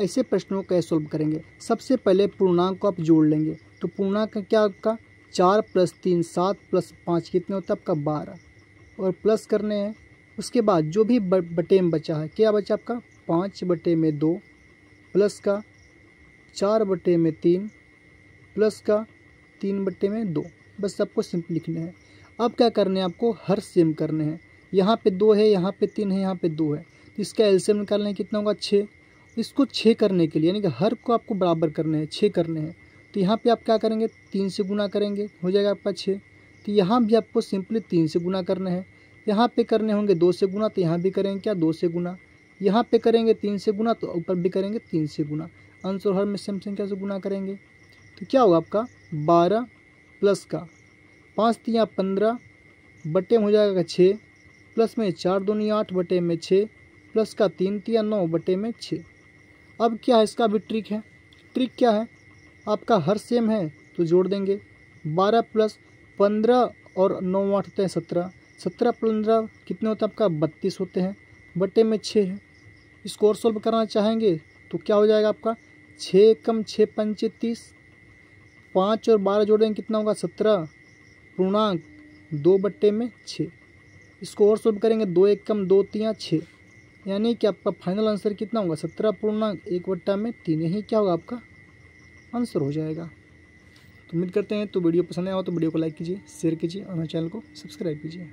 ऐसे प्रश्नों को कैसे सोल्व करेंगे। सबसे पहले पूर्णांक को आप जोड़ लेंगे। तो पूर्णांक क्या आपका चार प्लस तीन, सात प्लस पाँच कितने होता है? आपका बारह। और प्लस करने हैं। उसके बाद जो भी बटे में बचा है, क्या बचा आपका? पाँच बटे में दो प्लस का, चार बटे में तीन प्लस का, तीन बटे में दो। बस सबको सिंपल लिखने हैं। अब क्या करने हैं आपको? हर सेम करने हैं। यहाँ पे दो है, यहाँ पे तीन है, यहाँ पे दो है। तो इसका एल्सियम निकालना कितना होगा? छः। इसको छः करने के लिए, यानी कि हर को आपको बराबर करने हैं छः करने हैं। तो यहाँ पे आप क्या करेंगे? तीन से गुना करेंगे, हो जाएगा आपका छः तो यहाँ भी आपको सिंपली तीन से गुना करना है। यहाँ पे करने होंगे दो से गुना तो यहाँ भी करेंगे क्या? दो से गुना यहाँ पे करेंगे तीन से गुना तो ऊपर भी करेंगे तीन से गुना आंसर हर में सेम संख्या से गुना करेंगे। तो क्या होगा आपका? बारह प्लस का। पाँच तिया पंद्रह बटे में हो जाएगा छः प्लस में चार दूनी आठ बटे में छः प्लस का तीन तिया नौ बटे में छः अब क्या है इसका भी ट्रिक है? ट्रिक क्या है? आपका हर सेम है तो जोड़ देंगे। बारह प्लस पंद्रह और नौ आठ होते हैं सत्रह। सत्रह पंद्रह कितने होते हैं आपका? बत्तीस होते हैं। बटे में छः है। इसको और सोल्व करना चाहेंगे तो क्या हो जाएगा आपका? छः कम छः पंचे तीस। पाँच और बारह जोड़ेंगे, कितना होगा? सत्रह। पूर्णांक दो बट्टे में छः इसको और सोल्व करेंगे, दो एक कम दो तिया छः यानी कि आपका फाइनल आंसर कितना होगा? सत्रह पूर्णांक, एक वट्टा में तीन ही, क्या होगा आपका? आंसर हो जाएगा। तो उम्मीद करते हैं तो वीडियो पसंद आया हो तो वीडियो को लाइक कीजिए शेयर कीजिए और हमारे चैनल को सब्सक्राइब कीजिए।